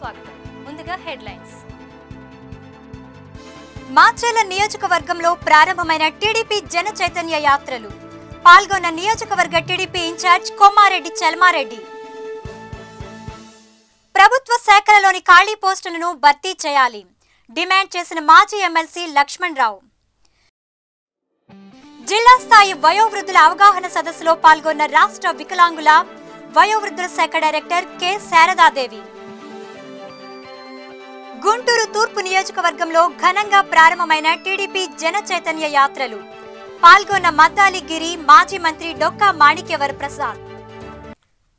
స్వాగతం. ముందుగా హెడ్లైన్స్. మాచేల నియోజకవర్గంలో ప్రారంభమైన టీడీపీ జన చైతన్య యాత్రలు. పాల్గొన్న నియోజకవర్గ టీడీపీ ఇన్ఛార్జ్ కోమారెడ్డి చల్మారెడ్డి. ప్రభుత్వ శాఖలలోని ఖాళీ పోస్టులను భర్తీ చేయాలి. డిమాండ్ చేసిన మాజీ ఎమ్మెల్సీ లక్ష్మణ్ రావు జిల్లా స్థాయి వయోవృద్ధుల అవగాహన సదస్సులో పాల్గొన్న రాష్ట్ర వికలాంగుల వయోవృద్ధుల శాఖ డైరెక్టర్ కె. శారదాదేవి. గుంటూరు తూర్పు నియోజకవర్గంలో ఘనంగా ప్రారంభమైన టీడీపీ జన చైతన్య యాత్రలు. పాల్గొన్న మద్దాలి గిరి మాజీ మంత్రి డొక్కా మాణిక్యవర్ ప్రసాద్.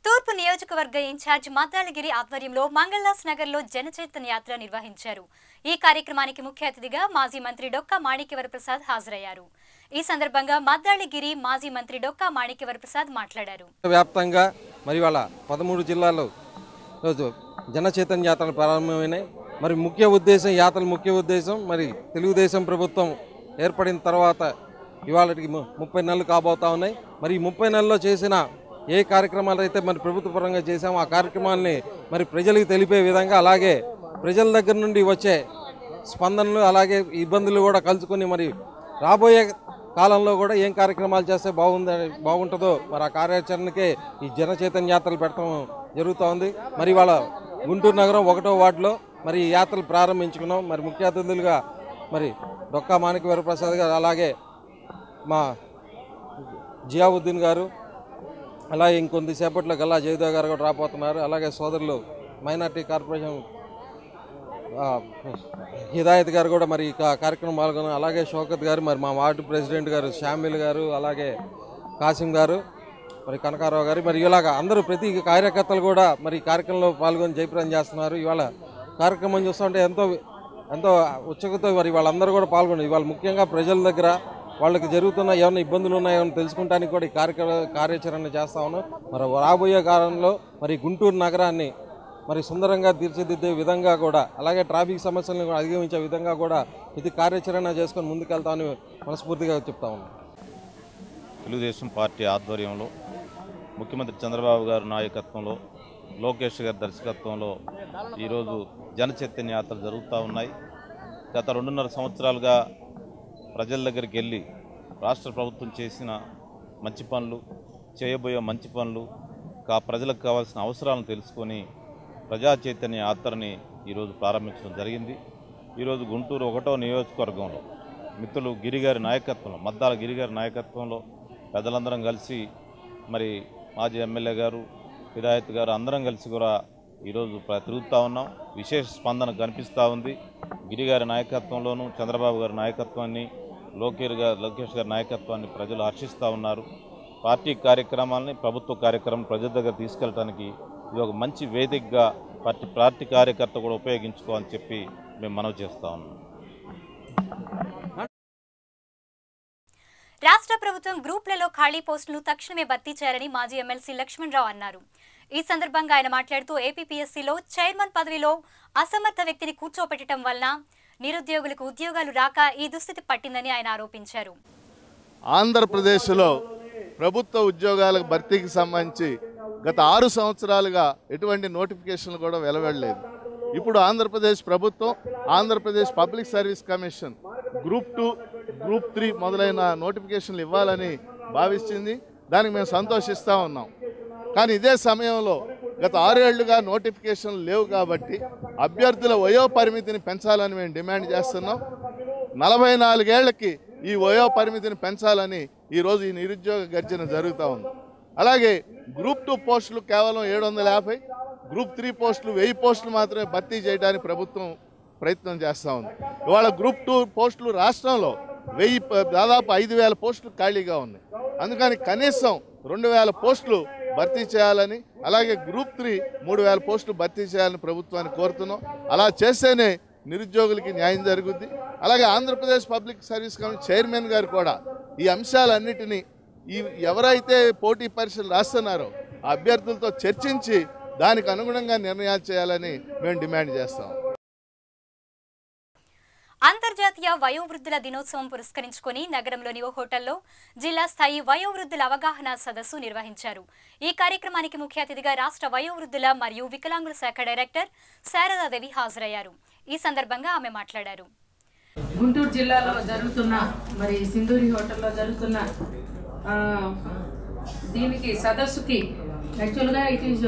తూర్పు నియోజకవర్గ ఇన్ఛార్జ్ మద్దాలగిరి ఆధ్వర్యంలో మంగళదాస్ నగర్లో జన చైతన్య యాత్ర నిర్వహించారు. ఈ కార్యక్రమానికి ముఖ్య అతిథిగా మాజీ మంత్రి డొక్కా మాణిక్యవర ప్రసాద్ హాజరయ్యారు. ఈ సందర్భంగా మద్దాళిగిరి మాజీ మంత్రి డొక్కా మాణిక్యవర ప్రసాద్ మాట్లాడారు. వ్యాప్తంగా మరి వాళ్ళ పదమూడు జిల్లాల్లో జన చైతన్య యాత్రలు ప్రారంభమైనాయి. మరి ముఖ్య ఉద్దేశం యాత్రల ముఖ్య ఉద్దేశం మరి తెలుగుదేశం ప్రభుత్వం ఏర్పడిన తర్వాత ఇవాళకి ము- ముప్పై నెలలు కాబోతా ఉన్నాయి. మరి ఈ ముప్పై నెలల్లో చేసిన ఏ కార్యక్రమాలు అయితే మరి ప్రభుత్వ పరంగా చేశామో ఆ కార్యక్రమాల్ని మరి ప్రజలకు తెలిపే విధంగా అలాగే ప్రజల దగ్గర నుండి వచ్చే స్పందనలు అలాగే ఇబ్బందులు కూడా కలుసుకొని మరి రాబోయే కాలంలో కూడా ఏం కార్యక్రమాలు చేస్తే బాగుంది బాగుంటుందో మరి ఆ కార్యాచరణకే ఈ జన చైతన్య యాత్రలు పెట్టడం జరుగుతూ ఉంది. మరి వాళ్ళ గుంటూరు నగరం ఒకటో వార్డులో మరి ఈ యాత్రలు ప్రారంభించుకున్నాం. మరి ముఖ్య అతిథులుగా మరి డొక్కా మాణిక వరప్రసాద్ గారు అలాగే మా జియావుద్దీన్ గారు అలాగే ఇంకొద్దిసేపట్లో గల్లా జయదేవ్ గారు కూడా రాబోతున్నారు. అలాగే సోదరులు మైనార్టీ కార్పొరేషన్ హిదాయత్ గారు కూడా మరి ఈ కార్యక్రమం పాల్గొన్నారు. అలాగే షౌకత్ గారు మరి మా వార్డు ప్రెసిడెంట్ గారు షామిల్ గారు అలాగే కాసిం గారు మరి కనకారావు గారు. మరి ఇలాగ అందరూ ప్రతి కార్యకర్తలు కూడా మరి ఈ కార్యక్రమంలో పాల్గొని జయప్రదం చేస్తున్నారు. ఇవాళ కార్యక్రమం చూస్తుంటే ఎంతో ఎంతో ఉత్సుకతో మరి వాళ్ళందరూ కూడా పాల్గొన్నారు. ఇవాళ ముఖ్యంగా ప్రజల దగ్గర వాళ్ళకి జరుగుతున్న ఏమైనా ఇబ్బందులు ఉన్నాయో తెలుసుకుంటానికి కూడా ఈ కార్యక్రమ కార్యాచరణ చేస్తా ఉన్నాం. మరి రాబోయే కాలంలో మరి గుంటూరు నగరాన్ని మరి సుందరంగా తీర్చిదిద్దే విధంగా కూడా అలాగే ట్రాఫిక్ సమస్యలను కూడా అధిగమించే విధంగా కూడా ఇది కార్యాచరణ చేసుకొని ముందుకెళ్తామని మనస్ఫూర్తిగా చెప్తా ఉన్నాం. తెలుగుదేశం పార్టీ ఆధ్వర్యంలో ముఖ్యమంత్రి చంద్రబాబు గారి నాయకత్వంలో లోకేష్ గారి దర్శకత్వంలో ఈరోజు జన చైతన్య యాత్ర జరుగుతూ ఉన్నాయి. గత రెండున్నర సంవత్సరాలుగా ప్రజల దగ్గరికి వెళ్ళి రాష్ట్ర ప్రభుత్వం చేసిన మంచి పనులు చేయబోయే మంచి పనులు కా ప్రజలకు కావాల్సిన అవసరాలను తెలుసుకొని ప్రజా చైతన్య యాత్రని ఈరోజు ప్రారంభించడం జరిగింది. ఈరోజు గుంటూరు ఒకటో నియోజకవర్గంలో మిత్రులు గిరిగారి నాయకత్వంలో మద్దాల గిరిగారి నాయకత్వంలో పెద్దలందరం కలిసి మరి మాజీ ఎమ్మెల్యే గారు హిదాయత్ గారు అందరం కలిసి కూడా ఈరోజు ప్ర- తిరుగుతూ ఉన్నాం. విశేష స్పందన కనిపిస్తూ ఉంది. గిరిగారి నాయకత్వంలోనూ చంద్రబాబు గారి నాయకత్వాన్ని లోకేష్ గారు లోకేష్ గారి నాయకత్వాన్ని ప్రజలు హర్షిస్తూ ఉన్నారు. పార్టీ కార్యక్రమాలని ప్రభుత్వ కార్యక్రమం ప్రజల దగ్గర తీసుకెళ్ళడానికి ఇది ఒక మంచి వేదికగా పార్టీ పార్టీ కార్యకర్త కూడా ఉపయోగించుకోవాలని చెప్పి మేము మనవి చేస్తూ ఉన్నాం. రాష్ట్ర ప్రభుత్వం గ్రూప్లలో ఖాళీ పోస్టులను తక్షణమే భర్తీ చేయాలని మాజీ ఎమ్మెల్సీ లక్ష్మణ్ రావు అన్నారు. ఈ సందర్భంగా ఆయన మాట్లాడుతూ ఏపీపీఎస్సీలో చైర్మన్ పదవిలో అసమర్థ వ్యక్తిని కూర్చోపెట్టడం వలన నిరుద్యోగులకు ఉద్యోగాలు రాక ఈ దుస్థితి పట్టిందని ఆయన ఆరోపించారు. ఆంధ్రప్రదేశ్లో ప్రభుత్వ ఉద్యోగాల భర్తీకి సంబంధించి గత ఆరు సంవత్సరాలుగా ఎటువంటి నోటిఫికేషన్లు కూడా వెలవడలేదు. ఇప్పుడు ఆంధ్రప్రదేశ్ ప్రభుత్వం Andhra Pradesh public service commission group two group three మొదలైన నోటిఫికేషన్లు ఇవ్వాలని భావిస్తుంది. దానికి మేము సంతోషిస్తూ ఉన్నాం. కానీ ఇదే సమయంలో గత ఆరేళ్ళుగా నోటిఫికేషన్లు లేవు కాబట్టి అభ్యర్థుల వయో పరిమితిని పెంచాలని మేము డిమాండ్ చేస్తున్నాం. నలభై నాలుగేళ్ళకి ఈ వయో పరిమితిని పెంచాలని ఈరోజు ఈ నిరుద్యోగ గర్జన జరుగుతూ ఉంది. అలాగే గ్రూప్ టూ పోస్టులు కేవలం ఏడు వందల యాభై గ్రూప్ త్రీ పోస్టులు వెయ్యి పోస్టులు మాత్రమే భర్తీ చేయడానికి ప్రభుత్వం ప్రయత్నం చేస్తూ ఉంది. ఇవాళ గ్రూప్ టూ పోస్టులు రాష్ట్రంలో వెయ్యి దాదాపు ఐదు వేల పోస్టులు ఖాళీగా ఉన్నాయి. అందుకని కనీసం రెండు వేల పోస్టులు భర్తీ చేయాలని అలాగే గ్రూప్ త్రీ మూడు వేల పోస్టులు భర్తీ చేయాలని ప్రభుత్వాన్ని కోరుతున్నాం. అలా చేస్తేనే నిరుద్యోగులకి న్యాయం జరుగుద్ది. అలాగే Andhra Pradesh public service commission chairman గారు కూడా ఈ అంశాలన్నిటినీ ఈ ఎవరైతే పోటీ పరీక్షలు రాస్తున్నారో ఆ అభ్యర్థులతో చర్చించి దానికి అనుగుణంగా నిర్ణయాలు చేయాలని మేము డిమాండ్ చేస్తాం. అంతర్జాతీయ వయోవృద్ధుల దినోత్సవం పురస్కరించుకొని నగరంలోని ఓ హోటల్లో జిల్లా స్థాయి వయోవృద్ధుల అవగాహన సదస్సు నిర్వహించారు. ఈ కార్యక్రమానికి ముఖ్య అతిథిగా రాష్ట్ర వయోవృద్ధుల మరియు వికలాంగుల శాఖ డైరెక్టర్ శారదాదేవి హాజరయ్యారు. ఈ సందర్భంగా ఆమె మాట్లాడారు. గుంటూరు జిల్లాలో జరుగుతున్న మరి సింధూరి హోటల్లో జరుగుతున్న ఆ, దీనికి సదస్సుకి యాక్చువల్గా it is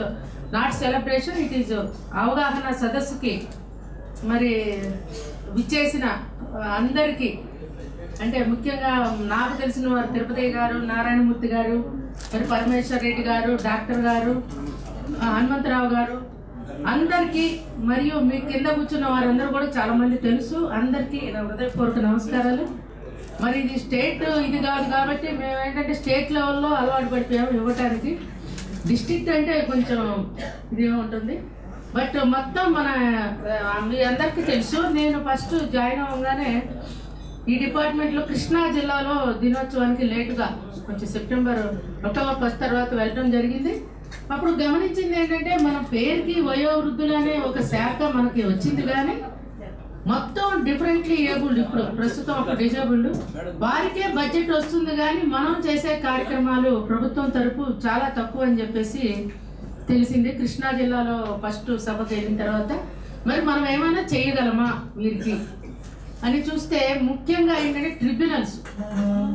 not celebration it is అవగాహన సదస్సుకి మరి విచ్చేసిన అందరికీ అంటే ముఖ్యంగా నాకు తెలిసిన వారు తిరుపతి గారు నారాయణమూర్తి గారు మరి పరమేశ్వర్ రెడ్డి గారు డాక్టర్ గారు హనుమంతరావు గారు అందరికీ మరియు మీ కింద కూర్చున్న వారందరూ కూడా చాలామంది తెలుసు. అందరికీ నా హృదయపూర్వక నమస్కారాలు. మరి ఇది స్టేట్ ఇది కాదు కాబట్టి మేము ఏంటంటే స్టేట్ లెవెల్లో అలవాటు పడిపోయాము ఇవ్వటానికి. డిస్టిక్ట్ అంటే కొంచెం ఇది ఉంటుంది? బట్ మొత్తం మన మీ అందరికీ తెలుసు నేను ఫస్ట్ జాయిన్ అవ్వగానే ఈ డిపార్ట్మెంట్లో కృష్ణా జిల్లాలో దినోత్సవానికి లేటుగా కొంచెం సెప్టెంబర్ అక్టోబర్ ఫస్ట్ తర్వాత వెళ్ళడం జరిగింది. అప్పుడు గమనించింది ఏంటంటే మన పేరుకి వయోవృద్ధులు అనే ఒక శాఖ మనకి వచ్చింది కానీ మొత్తం డిఫరెంట్లీ ఏబుల్డ్ ఇప్పుడు. ప్రస్తుతం ఒక డిజేబుల్డ్ వారికే బడ్జెట్ వస్తుంది కానీ మనం చేసే కార్యక్రమాలు ప్రభుత్వం తరపు చాలా తక్కువ అని చెప్పేసి తెలిసింది. కృష్ణా జిల్లాలో ఫస్ట్ సభకు వెళ్ళిన తర్వాత మరి మనం ఏమైనా చేయగలమా వీరికి? అని చూస్తే ముఖ్యంగా ఏంటంటే ట్రిబ్యునల్స్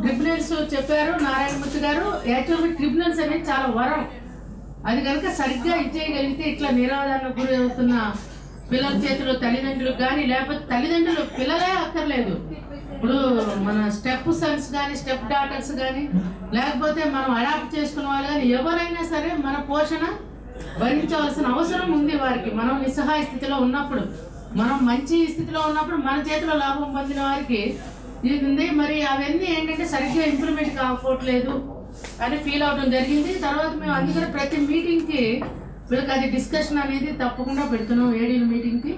ట్రిబ్యునల్స్ చెప్పారు నారాయణమూర్తి గారు. యాక్చువల్గా ట్రిబ్యునల్స్ అనేది చాలా వరం. అది కనుక సరిగ్గా ఇచ్చేయగలిగితే ఇట్లా నిరాధారణ గురి అవుతున్న పిల్లల చేతిలో తల్లిదండ్రులు కానీ లేకపోతే తల్లిదండ్రులు పిల్లలే అక్కర్లేదు. ఇప్పుడు మన స్టెప్ సన్స్ కానీ స్టెప్ డాటర్స్ కానీ లేకపోతే మనం అడాప్ట్ చేసుకున్న వాళ్ళు కానీ ఎవరైనా సరే మన పోషణ భరించవలసిన అవసరం ఉంది వారికి. మనం నిస్సహాయ స్థితిలో ఉన్నప్పుడు మనం మంచి స్థితిలో ఉన్నప్పుడు మన చేతిలో లాభం పొందిన వారికి ఇది ఉంది మరి అవన్నీ ఏంటంటే సరిగ్గా ఇంప్లిమెంట్ కాకపోవట్లేదు అని ఫీల్ అవడం జరిగింది. తర్వాత మేము అందుకని ప్రతి మీటింగ్కి వీళ్ళకి అది డిస్కషన్ అనేది తప్పకుండా పెడుతున్నాం ఏడీల మీటింగ్కి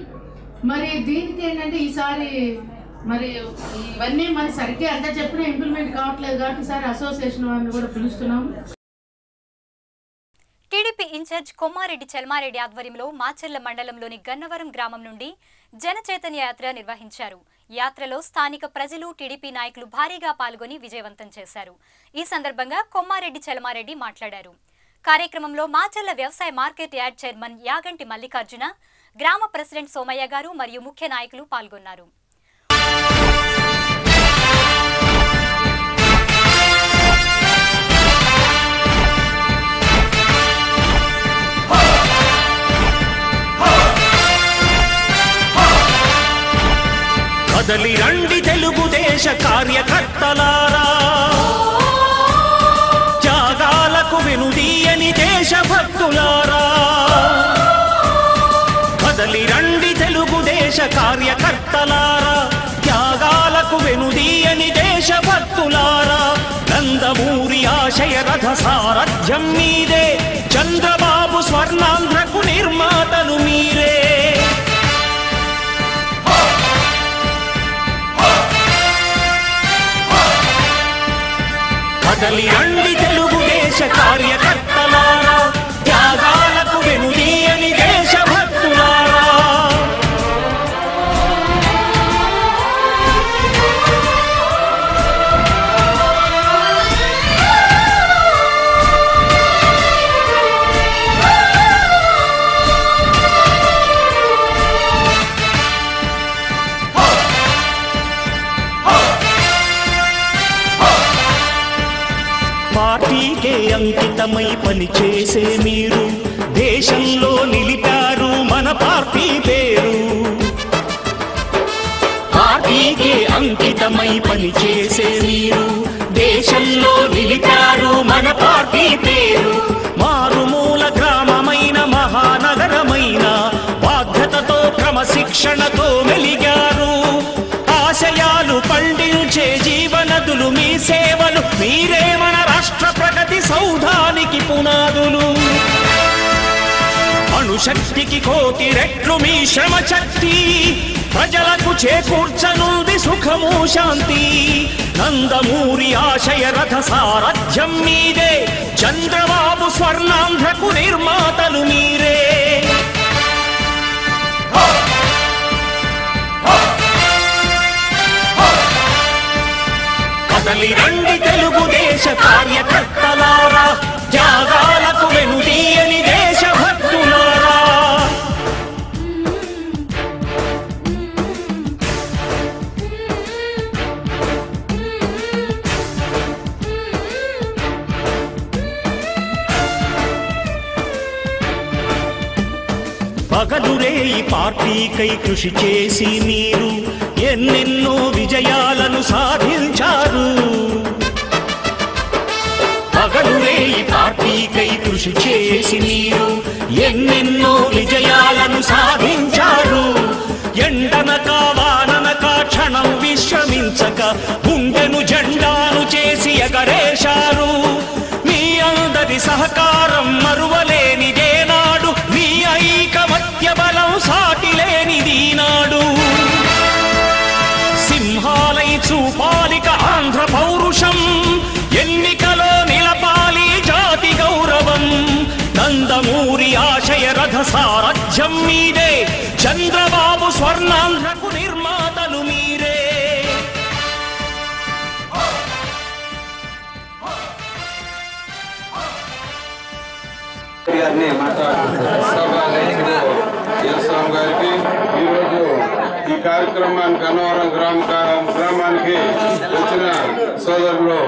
మరి దీనికి ఏంటంటే ఈసారి మరి ఇవన్నీ మరి సరిగ్గా ఎంత చెప్పినా ఇంప్లిమెంట్ కావట్లేదు కాబట్టి ఈసారి అసోసియేషన్ వారిని కూడా పిలుస్తున్నాము. టీడీపీ ఇన్ఛార్జ్ కొమ్మారెడ్డి చల్మారెడ్డి ఆధ్వర్యంలో మాచెర్ల మండలంలోని గన్నవరం గ్రామం నుండి జన యాత్ర నిర్వహించారు. యాత్రలో స్థానిక ప్రజలు టీడీపీ నాయకులు భారీగా పాల్గొని విజయవంతం చేశారు. ఈ సందర్భంగా కొమ్మారెడ్డి చల్మారెడ్డి మాట్లాడారు. కార్యక్రమంలో మాచర్ల వ్యవసాయ market yard chairman Yaganti Mallikarjuna గ్రామ ప్రెసిడెంట్ సోమయ్య గారు మరియు ముఖ్య నాయకులు పాల్గొన్నారు. కదలి రండి తెలుగుదేశ కార్యకర్తలారా. దేశ కార్యకర్తలారా త్యాగాలకు వెనుదీయని దేశభక్తులారా నందమూరి ఆశయ రథ సారథ్యం మీదే చంద్రబాబు స్వర్ణాంధ్రకు నిర్మాతలు మీరే. కదలి అండి తెలుగుదేశ కార్యకర్త పని పనిచేసే మీరు. దేశంలో నిలిపారు మన పార్టీ పేరు. పార్టీకే అంకితమై పనిచేసే మీరు. దేశంలో నిలిపారు మన పార్టీ పేరు. మారుమూల గ్రామమైన మహానగరమైన బాధ్యతతో క్రమశిక్షణతో మెలిగారు. ఆశయాలు పండించే జీవనదులు మీ సేవలు మీరే మన రాష్ట్ర శక్తికి కోటి రెట్లు మీ శ్రమ శక్తి. ప్రజలకు చేకూర్చనుంది సుఖము శాంతి. నందమూరి ఆశయ రథ సారథ్యం మీదే. చంద్రబాబు స్వర్ణాంధ్రకు నిర్మాతలు మీరే. కదలి రండి తెలుగుదేశ కార్యకర్తలారా త్యాగాలకు వెనుదీయని పగలురే ఈ పార్టీకై కృషి చేసి మీరు ఎన్నెన్నో విజయాలను సాధించారు. పగలురే ఈ పార్టీకై కృషి చేసి మీరు ఎన్నెన్నో విజయాలను సాధించారు. ఎండనక వాననక క్షణం విశ్రమించక గుండెను జెండాను చేసి ఎగరేశారు. మీ అందరి సహకారం మరువలేనిదే చూపాలిక ఆంధ్ర పౌరుషం. ఎన్నికలో నిలపాలి జాతి గౌరవం. నందమూరి ఆశయ రథ సారథ్యం మీదే. చంద్రబాబు స్వర్ణాంధ్రకు నిర్మాతలు మీరే. మాట్లాడుతున్నారు ఎస్వామి గారికి ఈరోజు ఈ కార్యక్రమానికి అన్నవరం గ్రామ గ్రామానికి వచ్చిన సోదరులు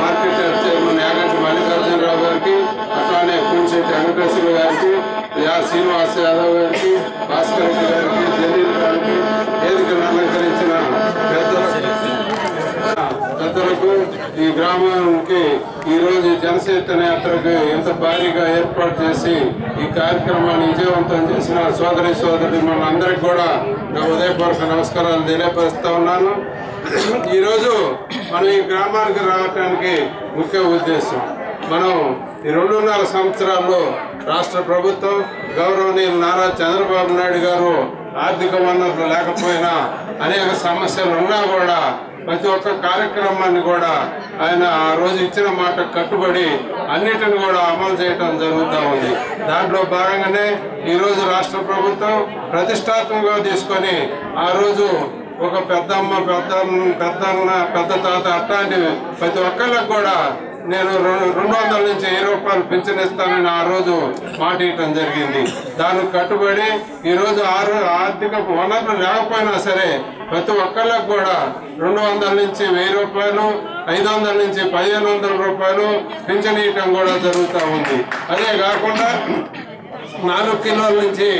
మార్కెట్ చైర్మన్ యాగంటి మల్లికార్జునరావు గారికి అట్లానే పూంశెట్టి వెంకటేశ్వర గారికి యా శ్రీనివాస్ యాదవ్ గారికి భాస్కర్ గారికి జలీల్ గారికి గ్రామంకి గ్రామానికి ఈ రోజు జనసేన యాత్రకు ఎంత భారీగా ఏర్పాటు చేసి ఈ కార్యక్రమాన్ని విజయవంతం చేసిన సోదరి సోదరి మనందరికి కూడా నా ఉదయపూర్వక నమస్కారాలు తెలియపరుస్తూ ఉన్నాను. ఈరోజు మనం ఈ గ్రామానికి రావడానికి ముఖ్య ఉద్దేశం మనం ఈ రెండున్నర సంవత్సరాల్లో రాష్ట్ర ప్రభుత్వం గౌరవనీయులు నారా చంద్రబాబు నాయుడు గారు ఆర్థిక వనరులు లేకపోయినా అనేక సమస్యలు ఉన్నా కూడా ప్రతి ఒక్క కార్యక్రమాన్ని కూడా ఆయన ఆ రోజు ఇచ్చిన మాట కట్టుబడి అన్నిటిని కూడా అమలు చేయడం జరుగుతూ ఉంది. దాంట్లో భాగంగానే ఈరోజు రాష్ట్ర ప్రభుత్వం ప్రతిష్టాత్మకంగా తీసుకొని ఆ రోజు ఒక పెద్దమ్మ పెద్ద పెద్దన్న పెద్ద తాత అట్లాంటివి ప్రతి ఒక్కళ్ళకి కూడా నేను రెండు వందల నుంచి వెయ్యి రూపాయలు పెన్షన్ ఇస్తానని ఆ రోజు మాట ఇవ్వటం జరిగింది. దానికి కట్టుబడి ఈరోజు ఆరు ఆర్థిక వనరులు లేకపోయినా సరే ప్రతి ఒక్కళ్ళకు కూడా రెండు వందల నుంచి వెయ్యి రూపాయలు ఐదు వందల నుంచి పదిహేను వందల రూపాయలు పింఛన్ ఇవ్వటం కూడా జరుగుతూ ఉంది. అదే కాకుండా నాలుగు కిలోల నుంచి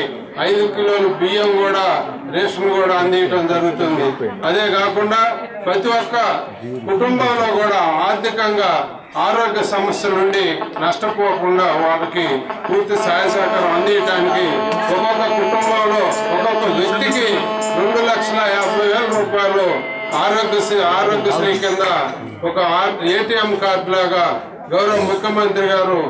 ఐదు కిలోలు బియ్యం కూడా రేషన్ కూడా అందించడం జరుగుతుంది. అదే కాకుండా ప్రతి ఒక్క కుటుంబంలో కూడా ఆర్థికంగా ఆరోగ్య సమస్యల నుండి నష్టపోకుండా వాళ్ళకి పూర్తి సహాయ సహకారం అందించడానికి ఒక్కొక్క కుటుంబంలో ఒక్కొక్క వ్యక్తికి రెండు లక్షల యాభై వేల రూపాయలు ఆరోగ్యశ్రీ ఆరోగ్యశ్రీ కింద ఒక ఏటీఎం కార్డు లాగా గౌరవ ముఖ్యమంత్రి గారు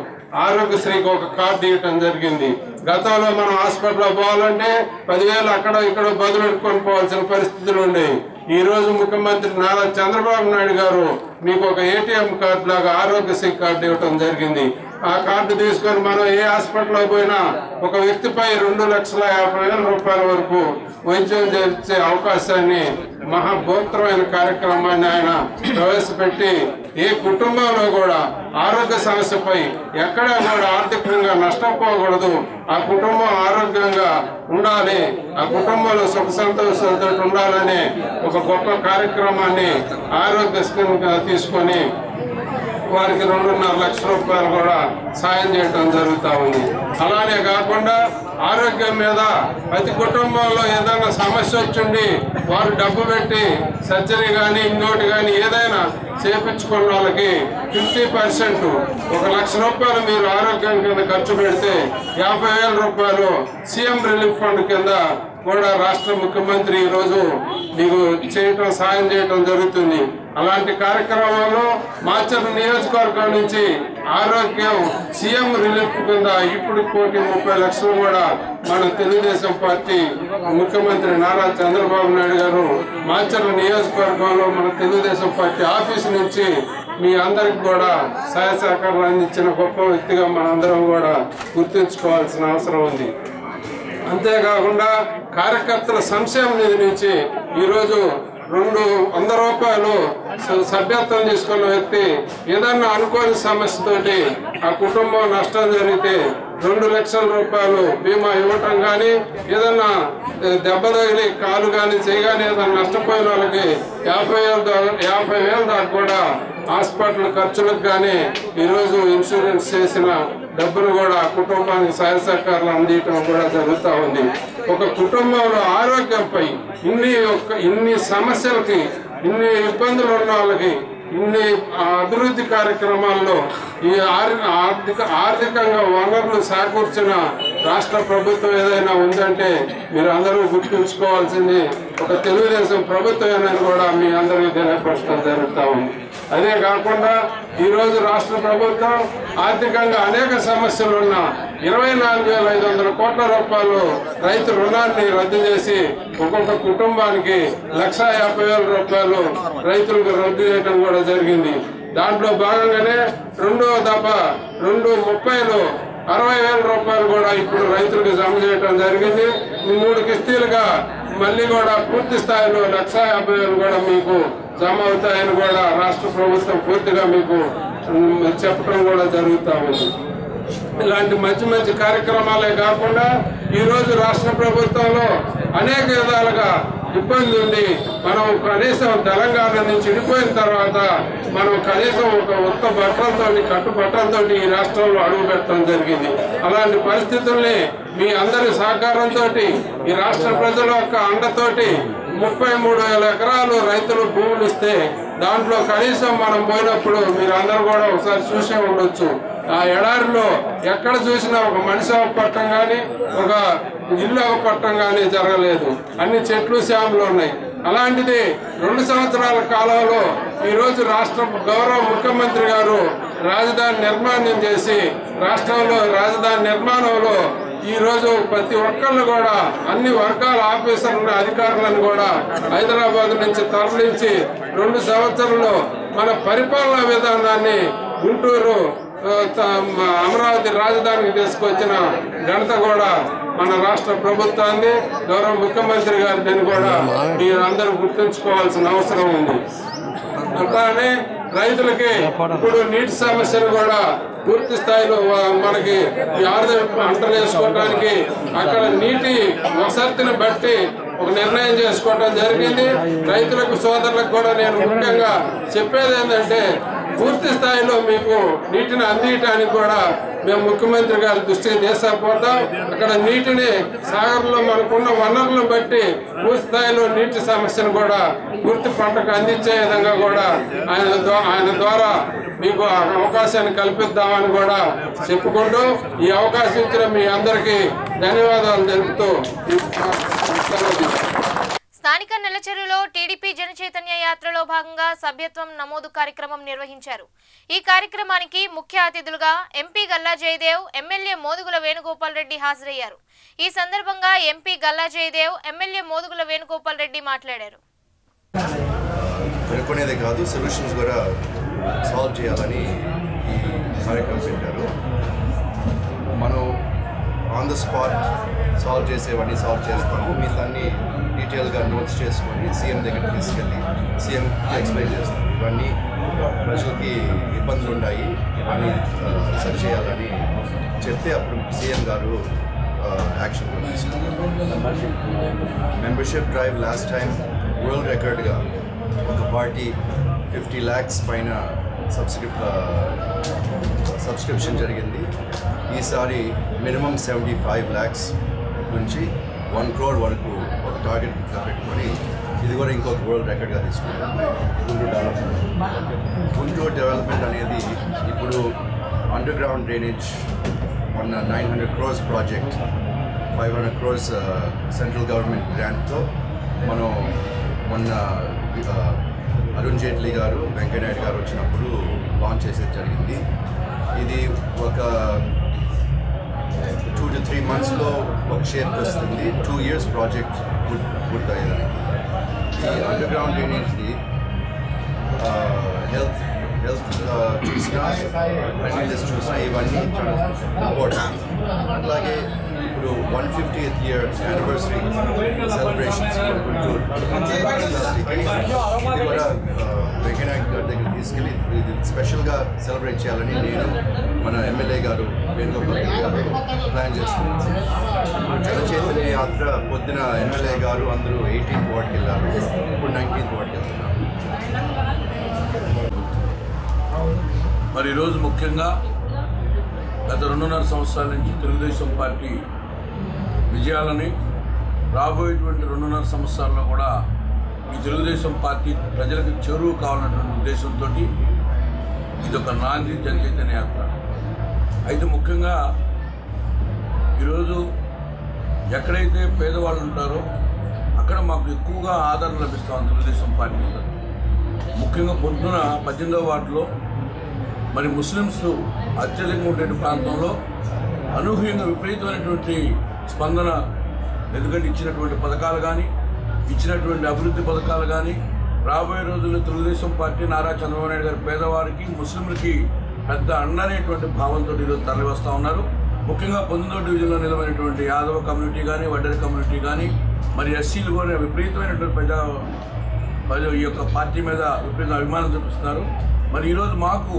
ఆరోగ్యశ్రీకి ఒక కార్డు ఇవ్వటం జరిగింది. గతంలో మనం హాస్పిటల్లో పోవాలంటే పదివేలు అక్కడ ఇక్కడ బదులు పెట్టుకొని పోవాల్సిన పరిస్థితులు ఉండేవి. ఈ రోజు ముఖ్యమంత్రి నారా చంద్రబాబు నాయుడు గారు మీకు ఒక ఏటీఎం కార్డు లాగా ఆరోగ్యశ్రీ కార్డు ఇవ్వటం జరిగింది. ఆ కార్డు తీసుకొని మనం ఏ హాస్పిటల్లో పోయినా ఒక వ్యక్తిపై రెండు లక్షల యాభై వేల రూపాయల వరకు వైద్యం చేసే అవకాశాన్ని మహాభూత్రమైన కార్యక్రమాన్ని ఆయన ప్రవేశపెట్టి ఏ కుటుంబంలో కూడా ఆరోగ్య సమస్యపై ఎక్కడా కూడా ఆర్థికంగా నష్టపోకూడదు ఆ కుటుంబం ఆరోగ్యంగా ఉండాలి. ఆ కుటుంబంలో సుఖ సంతోషాలతో ఉండాలనే ఒక గొప్ప కార్యక్రమాన్ని ఆరోగ్య స్కీమ్గా తీసుకొని వారికి రెండున్నర లక్షల రూపాయలు కూడా సాయం చేయడం జరుగుతూ ఉంది. అలానే కాకుండా ఆరోగ్యం మీద ప్రతి కుటుంబంలో ఏదైనా సమస్య వచ్చిండి వారు డబ్బు పెట్టి సర్జరీ కానీ ఇంకోటి కానీ ఏదైనా చేపించుకున్న వాళ్ళకి ఫిఫ్టీ పర్సెంట్ ఒక లక్ష రూపాయలు మీరు ఆరోగ్యం కింద ఖర్చు పెడితే యాభై వేల రూపాయలు సీఎం రిలీఫ్ ఫండ్ కింద కూడా రాష్ట్ర ముఖ్యమంత్రి ఈరోజు మీకు చేయటం సాయం చేయటం జరుగుతుంది. అలాంటి కార్యక్రమాల్లో మాచర్ నియోజకవర్గం నుంచి ఆరోగ్యం సీఎం రిలీఫ్ కింద ఇప్పుడు కోటి ముప్పై లక్షలు కూడా మన తెలుగుదేశం పార్టీ ముఖ్యమంత్రి నారా చంద్రబాబు నాయుడు గారు మాచర్ల నియోజకవర్గంలో మన తెలుగుదేశం పార్టీ ఆఫీస్ నుంచి మీ అందరికి కూడా సహాయ సహకారం అందించిన గొప్ప వ్యక్తిగా మనందరం కూడా గుర్తుంచుకోవాల్సిన అవసరం ఉంది. అంతేకాకుండా కార్యకర్తల సంక్షేమ నిధి నుంచి ఈరోజు రెండు వంద రూపాయలు సభ్యత్వం తీసుకున్న వ్యక్తి ఏదన్నా అనుకోని సమస్యతోటి ఆ కుటుంబం నష్టం జరిగితే రెండు లక్షల రూపాయలు బీమా ఇవ్వటం కానీ ఏదన్నా దెబ్బ తగిలి కాలు కానీ చేయగానే ఏదైనా నష్టపోయిన వాళ్ళకి యాభై వేల యాభై వేల దాకా కూడా హాస్పిటల్ ఖర్చులకు కానీ ఈరోజు ఇన్సూరెన్స్ చేసిన డబ్బులు కూడా కుటుంబానికి సహాయ సహకారాలు అందించడం కూడా జరుగుతూ ఉంది. ఒక కుటుంబంలో ఆరోగ్యంపై ఇన్ని ఒక్క ఇన్ని సమస్యలకి ఇన్ని ఇబ్బందులు ఉన్న వాళ్ళకి ఇన్ని అభివృద్ధి కార్యక్రమాల్లో ఈ ఆర్- ఆర్థిక ఆర్థికంగా వనరులు సమకూర్చిన రాష్ట్ర ప్రభుత్వం ఏదైనా ఉందంటే మీరు అందరూ గుర్తుంచుకోవాల్సింది ఒక తెలుగుదేశం ప్రభుత్వమేనని కూడా మీ అందరికీ తెలియపరచడం జరుగుతూ ఉంది. అదే కాకుండా ఈరోజు రాష్ట్ర ప్రభుత్వం ఆర్థికంగా అనేక సమస్యలు ఉన్న ఇరవై నాలుగు వేల ఐదు వందల కోట్ల రూపాయలు రైతు రుణాన్ని రద్దు చేసి ఒక్కొక్క కుటుంబానికి లక్ష యాభై వేల రూపాయలు రైతులకు రద్దు చేయడం కూడా జరిగింది. దాంట్లో భాగంగానే రెండో దఫ రెండు ముప్పైలో అరవై వేల రూపాయలు కూడా ఇప్పుడు రైతులకు జమ చేయడం జరిగింది. మూడు కిస్తీలుగా మళ్ళీ కూడా పూర్తి స్థాయిలో లక్ష యాభై వేలు కూడా మీకు జమ అవుతాయని కూడా రాష్ట్ర ప్రభుత్వం పూర్తిగా మీకు చెప్పడం కూడా జరుగుతూ ఉంది. ఇలాంటి మంచి మంచి కార్యక్రమాలే కాకుండా ఈరోజు రాష్ట్ర ప్రభుత్వంలో అనేక విధాలుగా ఇబ్బంది ఉంది. మనం కనీసం తెలంగాణ నుంచి విడిపోయిన తర్వాత మనం కనీసం ఒక ఉత్త బట్టలతో కట్టు బట్టలతో ఈ రాష్ట్రంలో అడుగు పెట్టడం జరిగింది. అలాంటి పరిస్థితుల్ని మీ అందరి సహకారంతో ఈ రాష్ట్ర ప్రజల యొక్క అండతోటి ముప్పై మూడు వేల ఎకరాలు రైతులు భూములు ఇస్తే దాంట్లో కనీసం మనం పోయినప్పుడు మీరు అందరు కూడా ఒకసారి చూసే ఉండొచ్చు. ఆ ఎడారిలో ఎక్కడ చూసినా ఒక మనిషి పట్టం కానీ ఒక ఇల్లు పట్టం కానీ జరగలేదు. అన్ని చెట్లు శ్యాములు ఉన్నాయి. అలాంటిది రెండు సంవత్సరాల కాలంలో ఈరోజు రాష్ట్ర గౌరవ ముఖ్యమంత్రి గారు రాజధాని నిర్మాణం చేసి రాష్ట్రంలో రాజధాని నిర్మాణంలో ఈరోజు ప్రతి ఒక్కళ్ళు కూడా అన్ని వర్గాల ఆఫీసర్లు అధికారులను కూడా హైదరాబాద్ నుంచి తరలించి రెండు సంవత్సరంలో మన పరిపాలనా విధానాన్ని గుంటూరు అమరావతి రాజధానికి తీసుకొచ్చిన ఘనత కూడా మన రాష్ట్ర ప్రభుత్వాన్ని గౌరవ ముఖ్యమంత్రి గారిని కూడా మీరు అందరూ గుర్తుంచుకోవాల్సిన అవసరం ఉంది. అట్లానే రైతులకి ఇప్పుడు నీటి సమస్యను కూడా పూర్తి స్థాయిలో మనకి ఈ ఆరుద వేసుకోవడానికి అక్కడ నీటి వసతిని బట్టి ఒక నిర్ణయం చేసుకోవడం జరిగింది. రైతులకు సోదరులకు కూడా నేను ముఖ్యంగా చెప్పేది ఏంటంటే పూర్తి స్థాయిలో మీకు నీటిని అందించడానికి కూడా మేము ముఖ్యమంత్రి గారి దృష్టికి తీసుకుపోతాం. అక్కడ నీటిని సాగర్లో మనకున్న వనరులను బట్టి పూర్తి స్థాయిలో నీటి సమస్యను కూడా పూర్తి పంటకు అందించే విధంగా కూడా ఆయన ఆయన ద్వారా మీకు ఆ అవకాశాన్ని కల్పిద్దామని కూడా చెప్పుకుంటూ ఈ అవకాశం ఇచ్చిన మీ అందరికీ ధన్యవాదాలు తెలుపుతూ స్థానిక నెలచెరులో టీడీపీ జనచైతన్య యాత్రలో భాగంగా సభ్యత్వం నమోదు కార్యక్రమం నిర్వహించారు. ఈ కార్యక్రమానికి ముఖ్య అతిథులుగా ఎంపీ గల్లా జయదేవ్ ఎమ్మెల్యే మోదుగుల వేణుగోపాల్ రెడ్డి హాజరయ్యారు. ఈ సందర్భంగా ఎంపీ గల్లా జయదేవ్ ఎమ్మెల్యే మోదుగుల వేణుగోపాల్ రెడ్డి మాట్లాడారు. కాదు సొల్యూషన్స్ కూడా సాల్వ్ చేయాలని ఈ కార్యక్రమం పెట్టారు. మనం ఆన్ ద స్పాట్ సాల్వ్ చేసేవన్నీ సాల్వ్ చేస్తాము. మిగతాన్ని డీటెయిల్గా నోట్స్ చేసుకొని సీఎం దగ్గర తీసుకెళ్ళి సీఎం ఎక్స్ప్లెయిన్ చేస్తాం. ఇవన్నీ ప్రజలకి ఇబ్బందులు ఉన్నాయి ఇవన్నీ సరి చేయాలని చెప్తే అప్పుడు సీఎం గారు యాక్షన్ తీసుకుంటారు membership drive last time world రికార్డ్గా ఒక పార్టీ ఫిఫ్టీ ల్యాక్స్ పైన సబ్స్క్రిప్ సబ్స్క్రిప్షన్ జరిగింది. ఈసారి మినిమం సెవెంటీ ఫైవ్ ల్యాక్స్ నుంచి వన్ క్రోర్ వరకు ఒక టార్గెట్ పెట్టుకొని ఇది కూడా ఇంకొక వరల్డ్ రికార్డ్గా తీసుకున్నాం. గుంటూరు డెవలప్మెంట్ గుంటూరు డెవలప్మెంట్ అనేది ఇప్పుడు అండర్ గ్రౌండ్ డ్రైనేజ్ మొన్న nine hundred crores project five hundred crores central government గ్రాంట్తో మనం మొన్న uh, అరుణ్ జైట్లీ గారు వెంకయ్యనాయుడు గారు వచ్చినప్పుడు లాంచ్ చేసేది జరిగింది. ఇది ఒక టూ టు త్రీ మంత్స్లో ఒక షేర్కి వస్తుంది. టూ ఇయర్స్ ప్రాజెక్ట్ పూర్తి పూర్తయ్యేదానికి ఈ అండర్ గ్రౌండ్ డ్రైనేజ్ది హెల్త్ హెల్త్ చూసినా క్లీన్లీనెస్ చూసినా ఇవన్నీ చాలా ఇంపార్టెంట్ అట్లాగే ఇప్పుడు one fifty year anniversary celebrations Guntur ఇది కూడా వెంకయ్యనాయక్ గారి దగ్గర తీసుకెళ్ళి ఇది స్పెషల్గా సెలబ్రేట్ చేయాలని నేను మన ఎమ్మెల్యే గారు వేణుగోపాల్ రెడ్డి గారు ప్లాన్ చేస్తున్నాం. జన చైతన్య యాత్ర పొద్దున ఎమ్మెల్యే గారు అందరూ ఎయిటీన్త్ వార్డ్కి వెళ్ళారు. ఇప్పుడు నైన్టీన్త్ వార్డ్కి వెళ్తున్నారు మరి ఈరోజు ముఖ్యంగా గత రెండున్నర సంవత్సరాల నుంచి తెలుగుదేశం పార్టీ విజయాలని రాబోయేటువంటి రెండున్నర సంవత్సరాల్లో కూడా ఈ తెలుగుదేశం పార్టీ ప్రజలకు చేరువు కావాలన్నటువంటి ఉద్దేశంతో ఇది ఒక నాంది జనచైతన్య యాత్ర. అయితే ముఖ్యంగా ఈరోజు ఎక్కడైతే పేదవాళ్ళు ఉంటారో అక్కడ మాకు ఎక్కువగా ఆదరణ లభిస్తాం తెలుగుదేశం పార్టీ ముఖ్యంగా పొద్దున పద్దెనిమిదవ వార్డులో మరి ముస్లిమ్స్ అత్యధికంగా ఉండే ప్రాంతంలో అనూహ్యంగా విపరీతమైనటువంటి స్పందన ఎందుకంటే ఇచ్చినటువంటి పథకాలు కానీ ఇచ్చినటువంటి అభివృద్ధి పథకాలు కానీ రాబోయే రోజుల్లో తెలుగుదేశం పార్టీ నారా చంద్రబాబు నాయుడు గారి పేదవారికి ముస్లింలకి పెద్ద అండనేటువంటి భావంతో ఈరోజు తరలి వస్తూ ఉన్నారు. ముఖ్యంగా పొందిదో డివిజన్లో నిలబడినటువంటి యాదవ కమ్యూనిటీ కానీ వడ్డరి కమ్యూనిటీ కానీ మరి ఎస్సీలు కూడా విపరీతమైనటువంటి ప్రజా ప్రజలు ఈ యొక్క పార్టీ మీద విపరీత అభిమానం చూపిస్తున్నారు. మరి ఈరోజు మాకు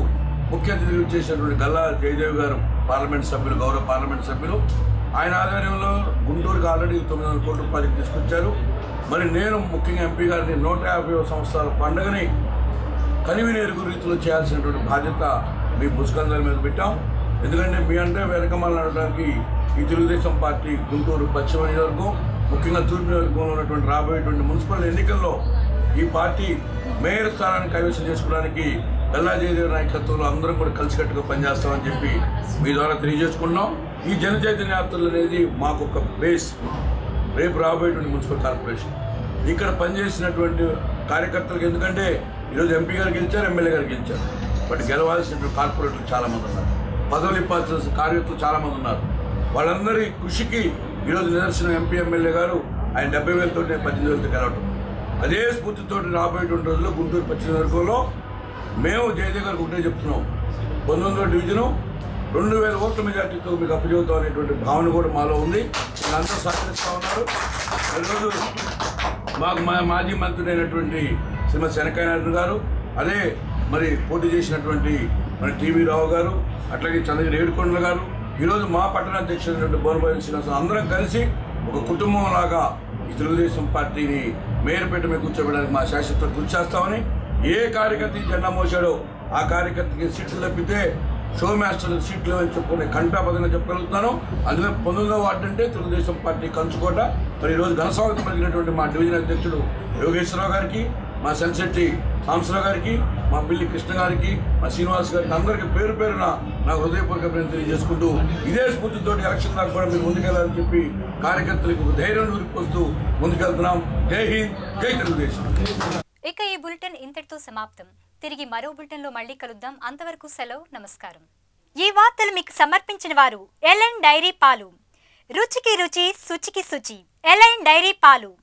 ముఖ్య అతిథిగా చేసినటువంటి గల్లా జయదేవ్ గారు పార్లమెంట్ సభ్యులు గౌరవ పార్లమెంట్ సభ్యులు. ఆయన ఆధ్వర్యంలో గుంటూరుకి ఆల్రెడీ తొమ్మిది వందల కోట్ల ప్రాజెక్ట్ తీసుకొచ్చారు. మరి నేను ముఖ్యంగా ఎంపీ గారిని నూట యాభై సంవత్సరాల పండుగని కనివినేరుగు రీతిలో చేయాల్సినటువంటి బాధ్యత మీ పుస్తకాల మీద పెట్టాం. ఎందుకంటే మీ అంటే వెనకమాల నడవడానికి ఈ తెలుగుదేశం పార్టీ గుంటూరు పశ్చిమ నియోజకవర్గం ముఖ్యంగా తూర్పు నియోజకవర్గంలో ఉన్నటువంటి రాబోయేటువంటి మున్సిపల్ ఎన్నికల్లో ఈ పార్టీ మేయర్ స్థానాన్ని కైవసం చేసుకోవడానికి బెల్లాజయదేవి నాయకత్వంలో అందరం కూడా కలిసికట్టుగా పనిచేస్తామని చెప్పి మీ ద్వారా తెలియజేసుకున్నాం. ఈ జన యాత్రలు అనేది మాకు ఒక బేస్ రేపు రాబోయేటువంటి మున్సిపల్ కార్పొరేషన్. ఇక్కడ పనిచేసినటువంటి కార్యకర్తలకు ఎందుకంటే ఈరోజు ఎంపీ గారు గెలిచారు ఎమ్మెల్యే గారు గెలిచారు. బట్ గెలవాల్సినటువంటి కార్పొరేటర్లు చాలామంది ఉన్నారు. పదవులు ఇప్పాల్సిన కార్యకర్తలు చాలామంది ఉన్నారు. వాళ్ళందరి కృషికి ఈరోజు నిదర్శనం ఎంపీ ఎమ్మెల్యే గారు ఆయన డెబ్బై వేలతో పద్దెనిమిది వేలతో గెలవటం. అదే స్ఫూర్తితో రాబోయేటువంటి రోజుల్లో గుంటూరు పశ్చిమ వర్గంలో మేము జయదేవ్ గారికి ఒకటే చెప్తున్నాం. పంతొమ్మిదో డివిజను రెండు వేల ఓట్ల మెజార్టీతో మీకు అప్పచెబుతాం అనేటువంటి భావన కూడా మాలో ఉంది. వీళ్ళంతా సహకరిస్తూ ఉన్నారు. ఈరోజు మాకు మా మాజీ మంత్రి అయినటువంటి శ్రీమతి శనకాయ గారు అదే మరి పోటీ చేసినటువంటి మన టీవీ రావు గారు అట్లాగే చంద్రగిరి ఏడుకొండల గారు ఈరోజు మా పట్టణ అధ్యక్షుడైనటువంటి బోనబాయి శ్రీనివాస అందరం కలిసి ఒక కుటుంబం లాగా ఈ తెలుగుదేశం పార్టీని మేయర్పేట మీద కూర్చోబెట్టడానికి మా శాశ్వత కృషి చేస్తామని ఏ కార్యకర్త జెండా మోసాడో ఆ కార్యకర్తకి సీట్లు తప్పితే షో మాస్టర్ సీట్లు అని చెప్పుకునే కంటాపదంగా చెప్పగలుగుతున్నాను. అందులో పంతొమ్మిదవ వార్డు అంటే తెలుగుదేశం పార్టీ కంచుకోట. మరి ఈరోజు ఘనస్వాగతం పలికినటువంటి మా డివిజన్ అధ్యక్షుడు యోగేశ్వరరావు గారికి మా సన్శెట్టి సాంసరావు గారికి మా పిల్లి కృష్ణ గారికి మా శ్రీనివాస్ గారికి అందరికీ పేరు పేరున నా హృదయపూర్వక తెలియజేసుకుంటూ ఇదే స్ఫూర్తితో ఎలక్షన్ దాకా కూడా మీరు ముందుకెళ్ళాలని చెప్పి కార్యకర్తలకు ధైర్యం నూరిపోస్తూ ముందుకెళ్తున్నాం. జై హింద్ జై తెలుగుదేశం. ఇక ఈ బులెటిన్ ఇంతటితో సమాప్తం. తిరిగి మరో బులెటిన్లో మళ్ళీ కలుద్దాం. అంతవరకు సెలవు నమస్కారం. ఈ వార్తలు మీకు సమర్పించిన వారు ఎల్ఎన్ డైరీ పాలు. రుచికి రుచి శుచికి శుచి. ఎల్ఎన్ డైరీ పాలు.